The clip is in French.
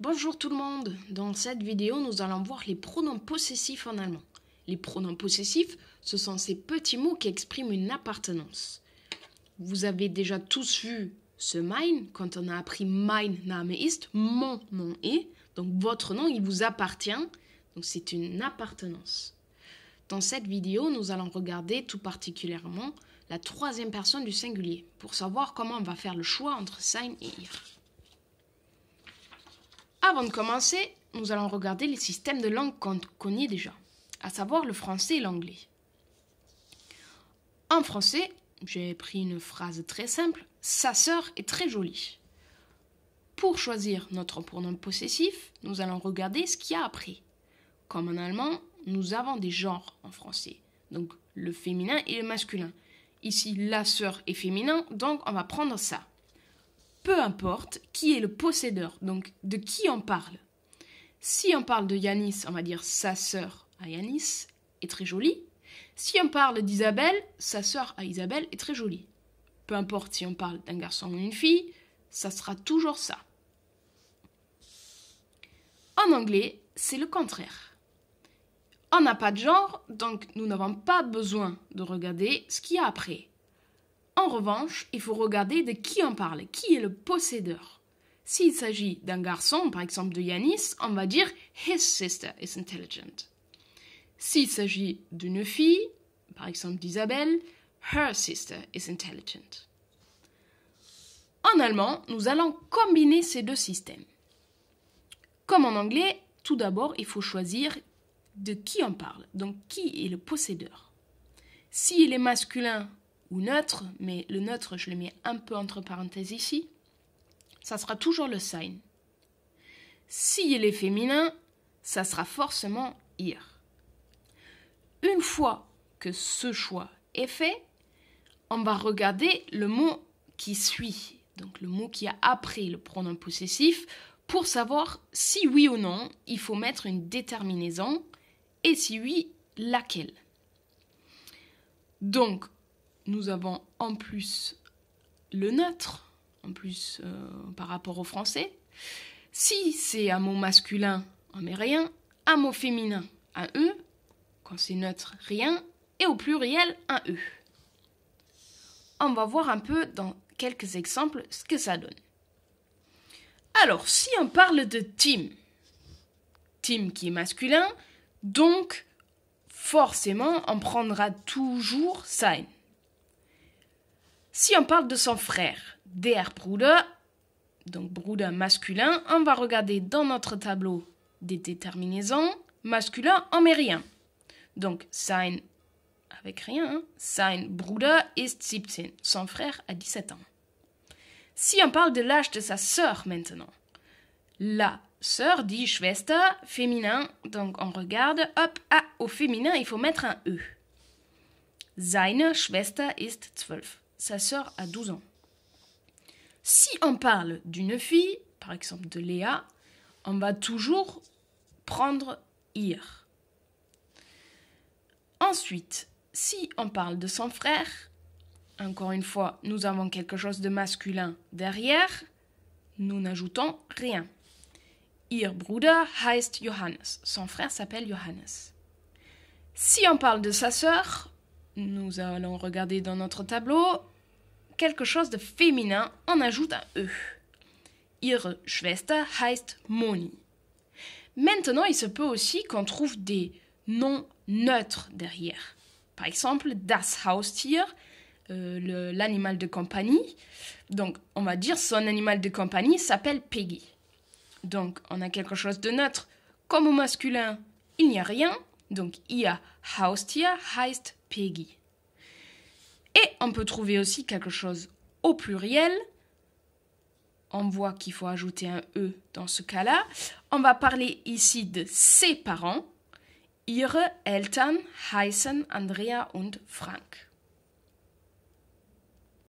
Bonjour tout le monde. Dans cette vidéo, nous allons voir les pronoms possessifs en allemand. Les pronoms possessifs, ce sont ces petits mots qui expriment une appartenance. Vous avez déjà tous vu ce mein quand on a appris mein Name ist, mon nom est. Donc votre nom, il vous appartient. Donc c'est une appartenance. Dans cette vidéo, nous allons regarder tout particulièrement la troisième personne du singulier pour savoir comment on va faire le choix entre sein et ir. Avant de commencer, nous allons regarder les systèmes de langue qu'on connaît déjà, à savoir le français et l'anglais. En français, j'ai pris une phrase très simple Sa sœur est très jolie. Pour choisir notre pronom possessif, nous allons regarder ce qu'il y a après. Comme en allemand, nous avons des genres en français, donc le féminin et le masculin. Ici, la sœur est féminin, donc on va prendre ça. Peu importe qui est le possédeur, donc de qui on parle. Si on parle de Yanis, on va dire sa sœur à Yanis est très jolie. Si on parle d'Isabelle, sa sœur à Isabelle est très jolie. Peu importe si on parle d'un garçon ou une fille, ça sera toujours ça. En anglais, c'est le contraire. On n'a pas de genre, donc nous n'avons pas besoin de regarder ce qu'il y a après. En revanche, il faut regarder de qui on parle, qui est le possédeur. S'il s'agit d'un garçon, par exemple de Yanis, on va dire His sister is intelligent. S'il s'agit d'une fille, par exemple d'Isabelle, Her sister is intelligent. En allemand, nous allons combiner ces deux systèmes. Comme en anglais, tout d'abord, il faut choisir de qui on parle, donc qui est le possédeur. S'il est masculin ou neutre, mais le neutre, je le mets un peu entre parenthèses ici, ça sera toujours le sein. S'il est féminin, ça sera forcément ir. Une fois que ce choix est fait, on va regarder le mot qui suit, donc le mot qui a après le pronom possessif, pour savoir si oui ou non il faut mettre une déterminaison et si oui, laquelle. Donc, nous avons en plus le neutre, en plus euh, par rapport au français. Si c'est un mot masculin, on met rien. Un mot féminin, un E. Quand c'est neutre, rien. Et au pluriel, un E. On va voir un peu dans quelques exemples ce que ça donne. Alors, si on parle de Tim, Tim qui est masculin, donc forcément on prendra toujours sein. Si on parle de son frère, der Bruder, donc Bruder masculin, on va regarder dans notre tableau des déterminaisons. Masculin, on met rien. Donc sein avec rien, hein. sein Bruder ist 17. Son frère a 17 ans. Si on parle de l'âge de sa sœur maintenant, la sœur dit Schwester, féminin, donc on regarde, hop, ah, au féminin, il faut mettre un E. Seine Schwester ist 12. Sa sœur a 12 ans. Si on parle d'une fille, par exemple de Léa, on va toujours prendre ir. Ensuite, si on parle de son frère, encore une fois, nous avons quelque chose de masculin derrière, nous n'ajoutons rien. Ihr Bruder heißt Johannes. Son frère s'appelle Johannes. Si on parle de sa sœur, nous allons regarder dans notre tableau quelque chose de féminin, on ajoute un E. Ihre Schwester heißt Moni. Maintenant, il se peut aussi qu'on trouve des noms neutres derrière. Par exemple, das Haustier, euh, l'animal de compagnie. Donc, on va dire son animal de compagnie s'appelle Peggy. Donc, on a quelque chose de neutre. Comme au masculin, il n'y a rien. Donc, ihr Haustier heißt Peggy. Et on peut trouver aussi quelque chose au pluriel. On voit qu'il faut ajouter un E dans ce cas-là. On va parler ici de ses parents. Ihre Eltern heißen Andrea und Frank.